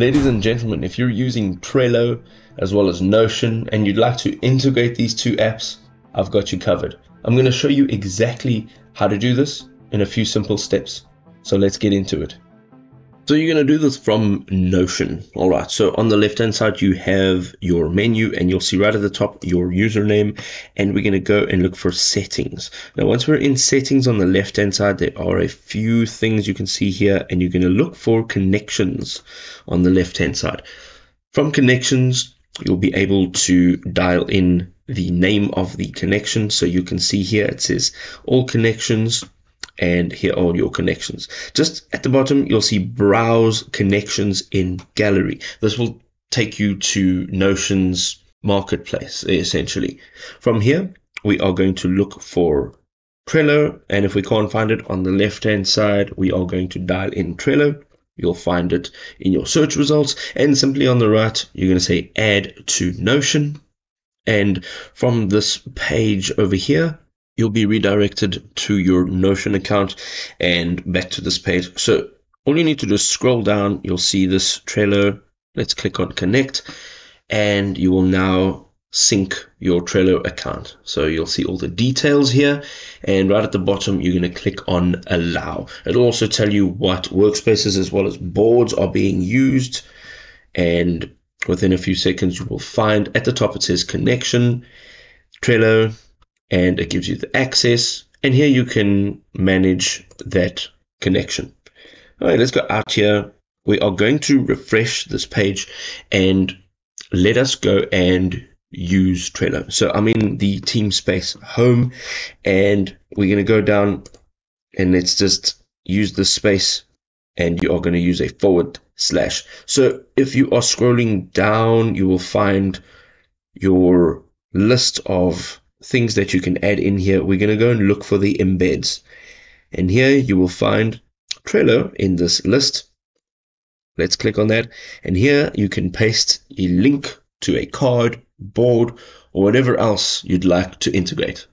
Ladies and gentlemen, if you're using Trello as well as Notion and you'd like to integrate these two apps, I've got you covered. I'm going to show you exactly how to do this in a few simple steps. So let's get into it. So you're going to do this from Notion. All right. So on the left hand side, you have your menu and you'll see right at the top your username. And we're going to go and look for settings. Now, once we're in settings on the left hand side, there are a few things you can see here and you're going to look for connections on the left hand side. From connections, you'll be able to dial in the name of the connection. So you can see here it says all connections and here are your connections. Just at the bottom, you'll see browse connections in gallery. This will take you to Notion's marketplace essentially. From here, we are going to look for Trello, and if we can't find it on the left hand side, we are going to dial in Trello. You'll find it in your search results, and simply on the right, you're going to say add to Notion. And from this page over here, you'll be redirected to your Notion account and back to this page. So all you need to do is scroll down. You'll see this Trello. Let's click on connect and you will now sync your Trello account. So you'll see all the details here and right at the bottom you're going to click on allow. It'll also tell you what workspaces as well as boards are being used and within a few seconds you will find at the top it says connection, Trello, and it gives you the access. And here you can manage that connection. All right, let's go out here. We are going to refresh this page and let us go and use Trello. So I'm in the team space home and we're going to go down and let's just use the space and you are going to use a forward slash. So if you are scrolling down, you will find your list of things that you can add in here, we're going to go and look for the embeds. And here you will find Trello in this list. Let's click on that. And here you can paste a link to a card, board, or whatever else you'd like to integrate.